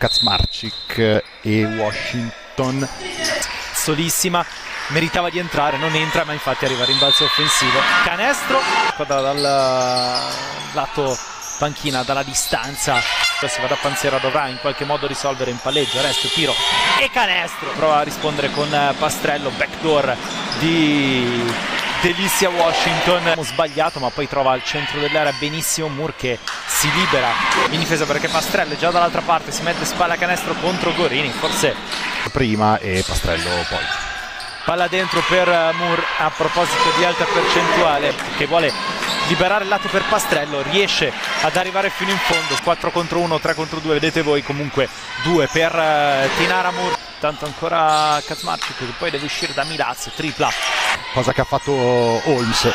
Kacmarczyk e Washington. Solissima meritava di entrare, non entra ma infatti arriva rimbalzo offensivo. Canestro dal lato panchina dalla distanza. Si va da Panzera dovrà in qualche modo risolvere in palleggio. Resto tiro e canestro. Prova a rispondere con Pastrello backdoor di Delicia Washington. Ho sbagliato ma poi trova al centro dell'area benissimo Moore che si libera in difesa perché Pastrello è già dall'altra parte si mette spalla canestro contro Gorini forse prima e Pastrello poi. Palla dentro per Moore a proposito di alta percentuale che vuole liberare il lato per Pastrello riesce ad arrivare fino in fondo 4 contro 1 3 contro 2 vedete voi comunque 2 per uh, Tinara Moore tanto ancora Kazmarczyk che poi deve uscire da Milazzo tripla cosa che ha fatto Holmes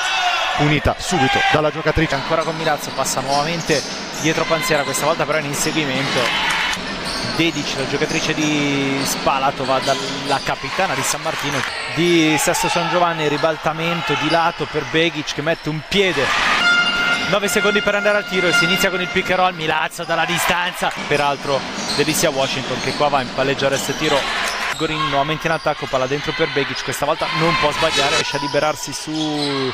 punita subito dalla giocatrice. Ancora con Milazzo passa nuovamente dietro Panzera questa volta però in inseguimento. Dedic, la giocatrice di Spalatova dalla capitana di San Martino di Sesto San Giovanni, ribaltamento di lato per Begic che mette un piede. 9 secondi per andare al tiro e si inizia con il pick and roll Milazzo dalla distanza. Peraltro Delicia Washington che qua va in palleggiare questo tiro Gorini nuovamente in attacco palla dentro per Begic questa volta non può sbagliare riesce a liberarsi su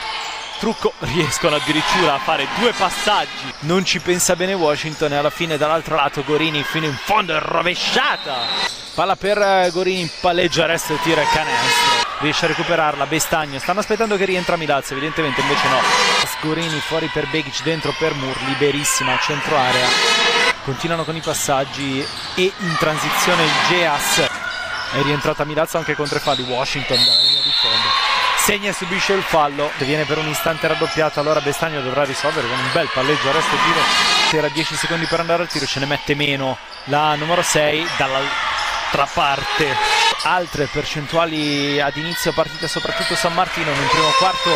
trucco riescono addirittura a fare due passaggi. Non ci pensa bene Washington e alla fine dall'altro lato Gorini fino in fondo è rovesciata. Palla per Gorini palleggia resto tiro e canestro. Riesce a recuperarla Bestagno. Stanno aspettando che rientra Milazzo evidentemente invece no. Gorini fuori per Begic dentro per Moore liberissima centro area. Continuano con i passaggi e in transizione il Geas è rientrata Milazzo anche con tre falli. Washington dalla linea di fondo. Segna e subisce il fallo. Viene per un istante raddoppiato. Allora Bestagno dovrà risolvere con un bel palleggio. A resto tiro. Era 10 secondi per andare al tiro ce ne mette meno. La numero 6 dall'altra parte. Altre percentuali ad inizio partita soprattutto San Martino nel primo quarto.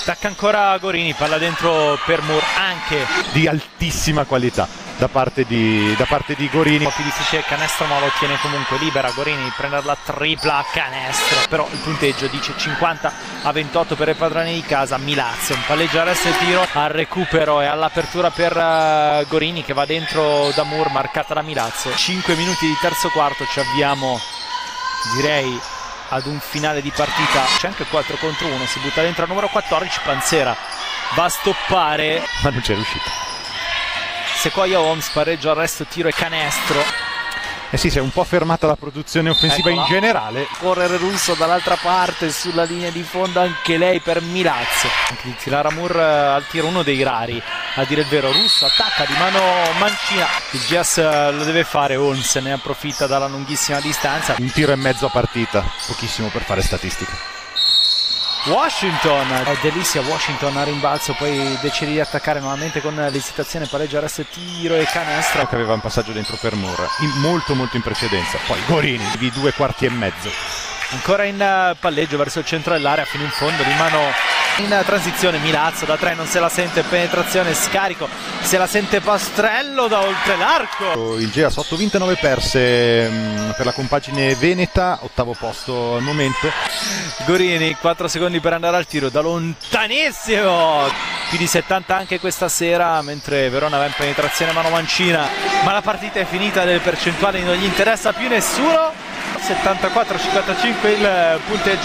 Attacca ancora Gorini palla dentro per Moore anche. Di altissima qualità da parte di, da parte di Gorini. Un po' più difficile canestro ma lo ottiene comunque libera Gorini di prendere la tripla canestro. Però il punteggio dice 50 a 28 per i padroni di casa. Milazzo, un palleggio a resto e tiro al recupero e all'apertura per uh, Gorini che va dentro da Moore marcata da Milazzo. 5 minuti di terzo quarto ci avviamo direi ad un finale di partita. C'è anche 4 contro 1, si butta dentro al numero 14 Panzera. Va a stoppare ma non c'è riuscito Sequoia Holmes pareggio arresto tiro e canestro eh sì, si è un po' fermata la produzione offensiva Eccola. in generale. Correre russo dall'altra parte sulla linea di fondo anche lei per Milazzo. Tirare Amur eh, al tiro uno dei rari. A dire il vero, russo attacca di mano mancina. Il Jazz eh, lo deve fare, Holmes ne approfitta dalla lunghissima distanza. Un tiro e mezzo a partita, pochissimo per fare statistica. Washington. È delizia Washington a rimbalzo poi decide di attaccare nuovamente con l'esitazione pareggio arresto tiro e canestro. Che aveva un passaggio dentro per Moore. Molto molto in precedenza. Poi Gorini di due quarti e mezzo. Ancora in eh, palleggio verso il centro dell'area fino in fondo di mano in transizione Milazzo da tre non se la sente penetrazione scarico se la sente Pastrello da oltre l'arco. Il Gea sotto 29 perse mm, per la compagine Veneta ottavo posto al momento. Gorini 4 secondi per andare al tiro da lontanissimo. Più di 70 anche questa sera mentre Verona va in penetrazione mano mancina ma la partita è finita delle percentuali non gli interessa più nessuno. 74-55 il punteggio